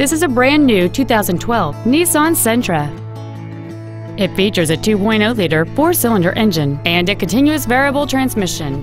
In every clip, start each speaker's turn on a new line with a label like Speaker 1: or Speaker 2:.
Speaker 1: This is a brand new 2012 Nissan Sentra. It features a 2.0-liter four-cylinder engine and a continuous variable transmission.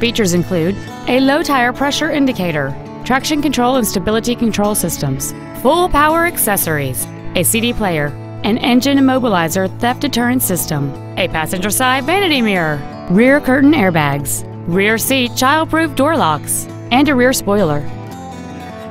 Speaker 1: Features include a low tire pressure indicator, traction control and stability control systems, full power accessories, a CD player, an engine immobilizer theft deterrent system, a passenger side vanity mirror, rear curtain airbags, rear seat child-proof door locks, and a rear spoiler.